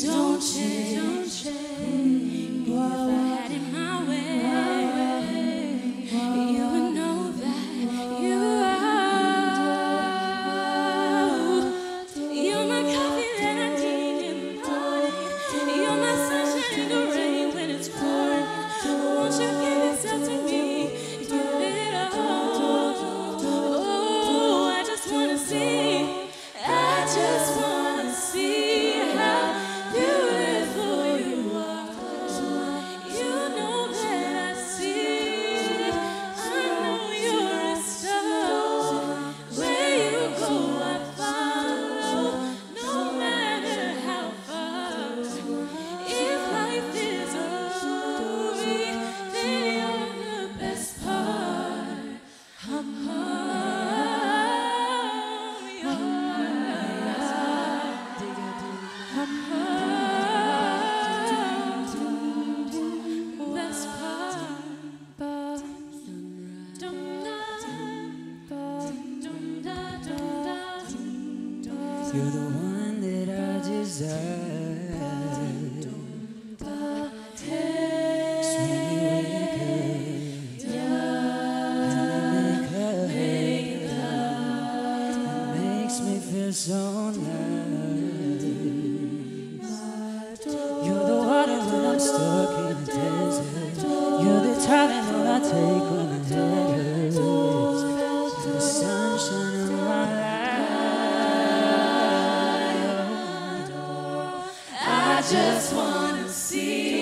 Don't. You're the one that I desire. Makes me feel so nice. You're the water when I'm stuck in the desert. You're the Tylenol I take when head hurts. You're the sunshine in my life. I just wanna see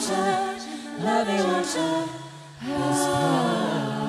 You love me, won't